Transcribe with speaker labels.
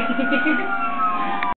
Speaker 1: teklife çekildik.